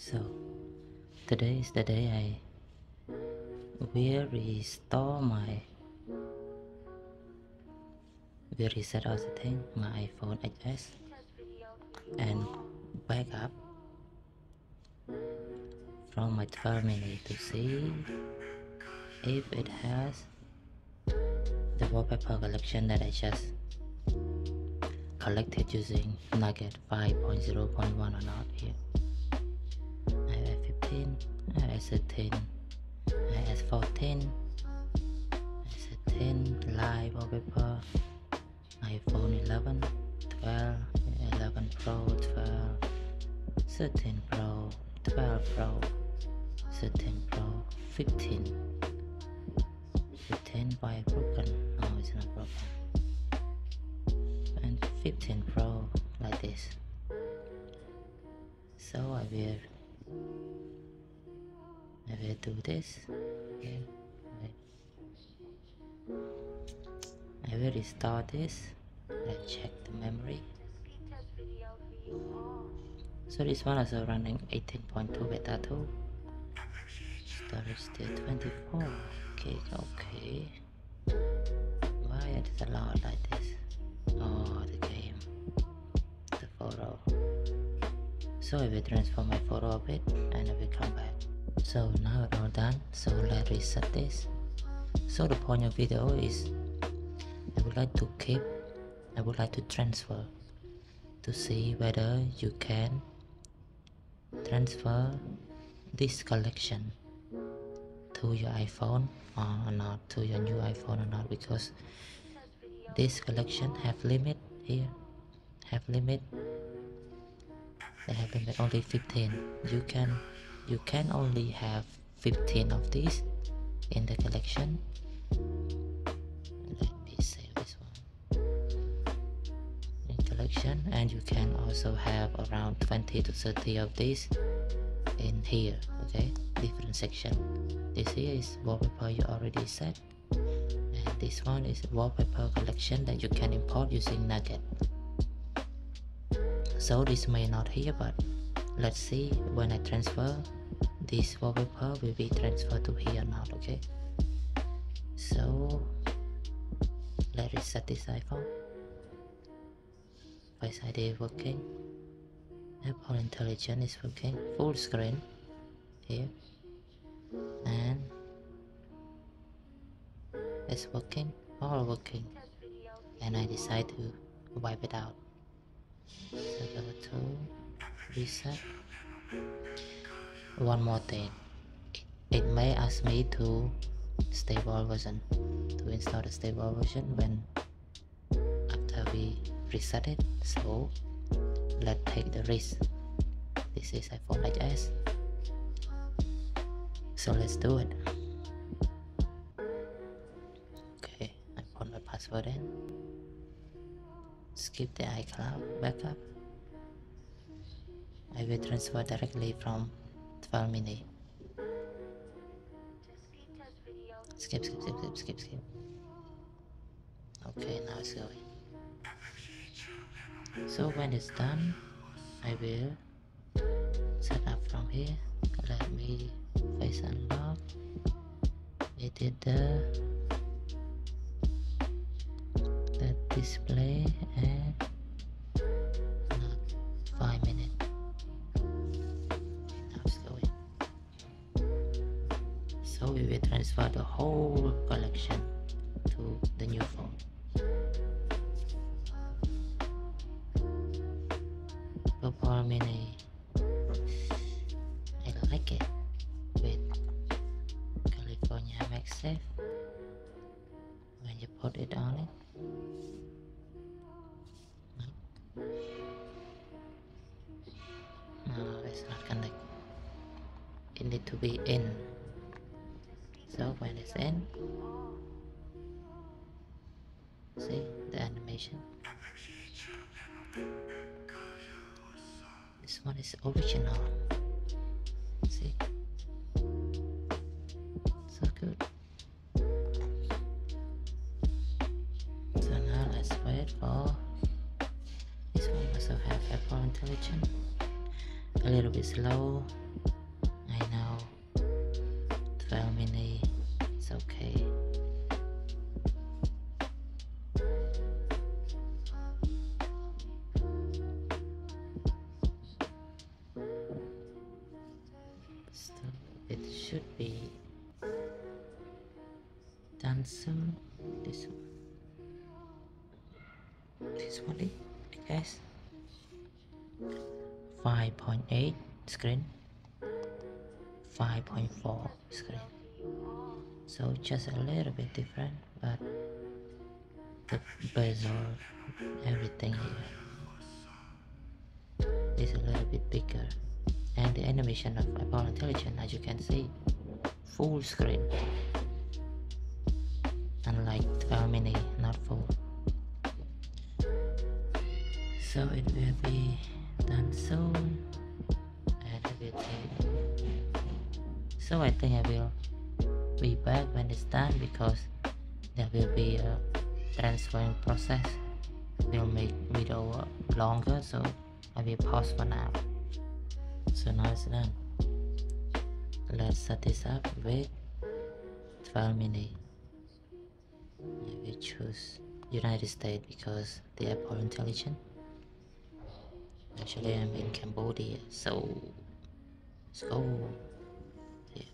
So today is the day I will restore my will reset all settings my iPhone XS and back up from my terminal to see if it has the wallpaper collection that I just collected using Nugget 5.0.1 or not here. iOS 15, iOS 13, iOS 14, iOS 10, live wallpaper, iPhone 11, 12, 11 Pro, 12, 13 Pro, 12 Pro, 13 Pro, 15, 15 by broken, no it's not broken, and 15 Pro like this. So I will I do this. Okay. I- I will restore this. Let's check the memory. So this one is running 18.2 beta 2. Storage still 24. Okay, okay. Why it is allowed like this? Oh, the game. The photo. So I will transfer my photo a bit and I will come back. So now all done. So let's reset this. So the point of video is I would like to keep I would like to transfer to see whether you can transfer this collection to your iPhone or not to your new iPhone or not because this collection have limit here have limit they have limit only 15 you can you can only have 15 of these in the collection. Let me save this one. In collection and you can also have around 20 to 30 of these in here okay? Different section. This here is wallpaper you already set. And this one is wallpaper collection that you can import using nugget. So this may not here but let's see when I transfer this wallpaper will be transferred to here now okay? So let's reset this iPhone. Face ID is working. Apple Intelligence is working. Full screen here. And it's working all working. And I decide to wipe it out. So go to reset one more thing. It, may ask me to stable version to install the stable version when after we reset it. So let's take the risk. This is iphone xs so let's do it. Okay i put my password in. Skip the icloud backup. I will transfer directly from 12 mini skip skip skip skip skip skip. Okay now it's going. So when it's done I will set up from here. Let me face unlock edit the the display and transfer the whole collection to the new phone. Purple Mini I like it with California MagSafe. When you put it on it no, it's not connect it need to be in it's in. See the animation. This one is original. See? So good. So now let's wait for this one also have apple intelligence. A little bit slow should be done soon. This one. This one I guess. 5.8 screen. 5.4 screen. So just a little bit different but the bezel everything here is a little bit bigger and the animation of Apple Intelligence as you can see full screen. Unlike 12 mini not full. So it will be done soon and everything so I think I will be back when it's done because there will be a transferring process. Will make video longer so I will pause for now so now it's done let's set this up with 12 mini I will choose United States because they are more Intelligent. Actually I'm in Cambodia so let's go. Yeah.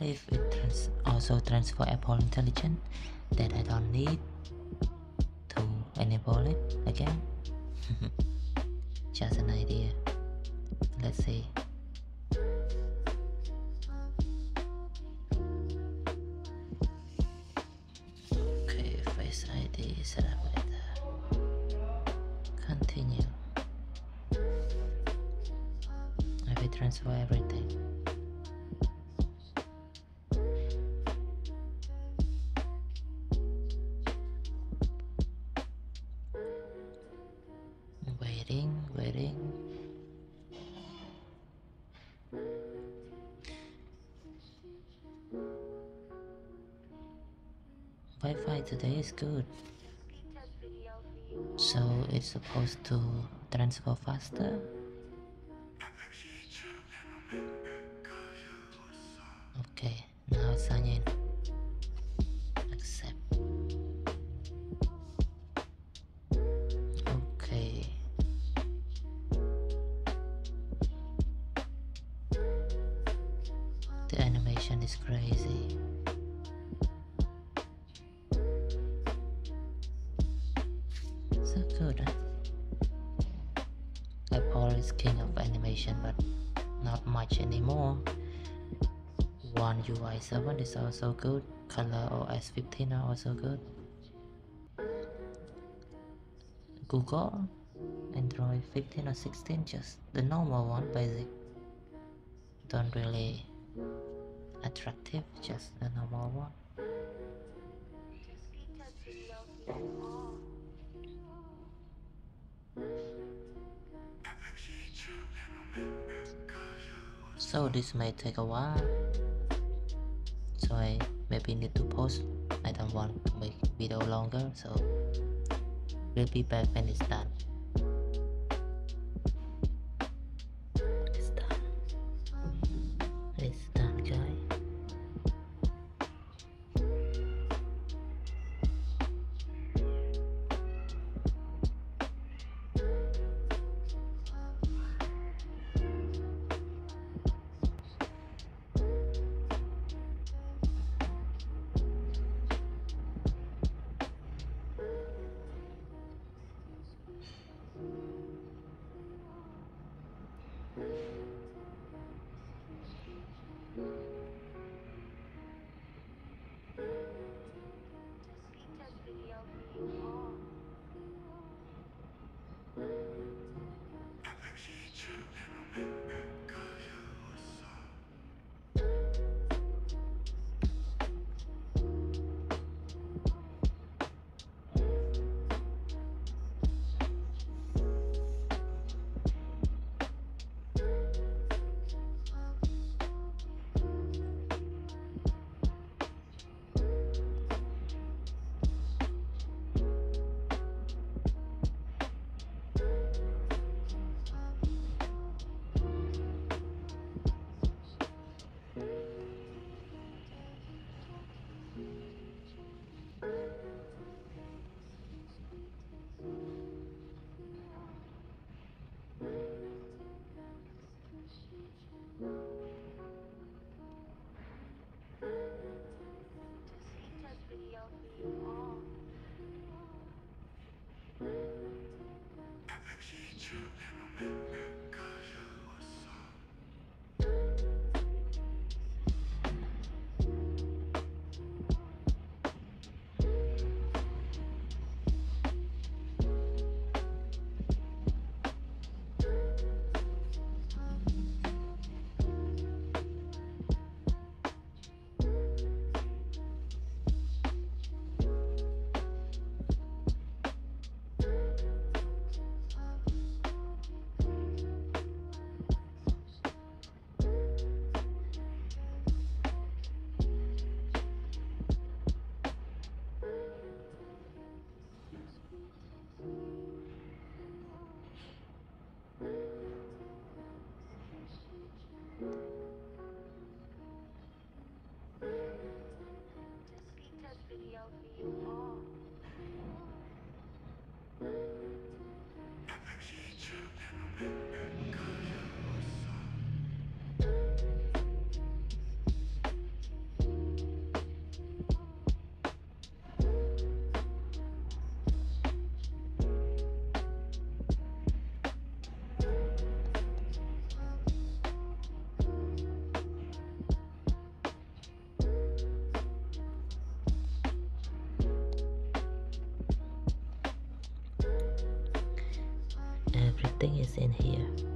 If it trans also transfer Apple Intelligence that I don't need to enable it again? Just an idea. Let's see. Okay, Face ID set up that. Continue. I will transfer everything. Today is good. So it's supposed to transfer faster. Okay, now sign in. Huh? Apple is king of animation, but not much anymore. One UI 7 is also good. Color OS 15 are also good. Google, Android 15 or 16, just the normal one, basic. Don't really attractive, just the normal one. So this may take a while. So I maybe need to pause. I don't want to make video longer, so we'll be back when it's done. Everything is in here